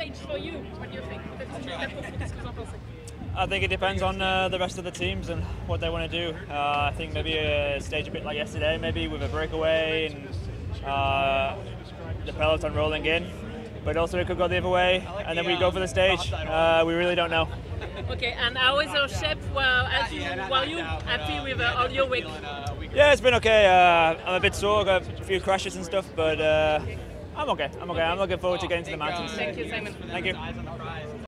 stage for you? What do you think? Peut-être une étape pour vous, qu'est-ce que vous en pensez? I think it depends on uh, the rest of the teams and what they want to do. Uh, I think maybe a stage a bit like yesterday, maybe with a breakaway and uh, the peloton rolling in. But also it could go the other way, and then we go for the stage. Uh, we really don't know. Okay, and how is your shape? Well, as you, were you happy with uh, all your week? Yeah, it's been okay. Uh, I'm a bit sore, got a few crashes and stuff, but uh, I'm okay. I'm okay. I'm looking forward to getting to the mountains. Thank you, Simon. Thank you.